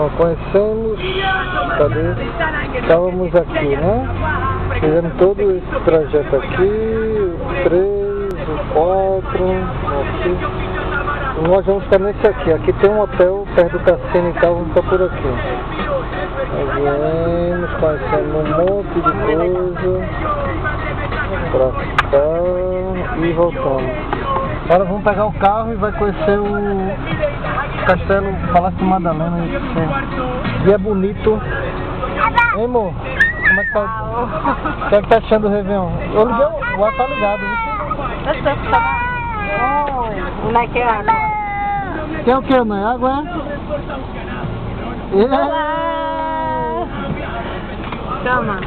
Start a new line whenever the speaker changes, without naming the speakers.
Ó, conhecemos, cadê? Estávamos aqui, né? Fizemos todo esse trajeto aqui, o 3, o 4, aqui. E nós vamos ficar nesse aqui. Aqui tem um hotel perto do cassino e tal, vamos ficar por aqui. Nós viemos, conhecemos um monte de coisa. Pra cá e voltamos. Agora vamos pegar o carro e vai conhecer o Castelo Palácio Madalena. E é bonito. Hein, amor? Como é que tá? O que é que tá achando do Réveillon? Eu liguei, o ar tá ligado, viu?
Como é que é água?
Quer o que, mãe? Água é? é?
Toma.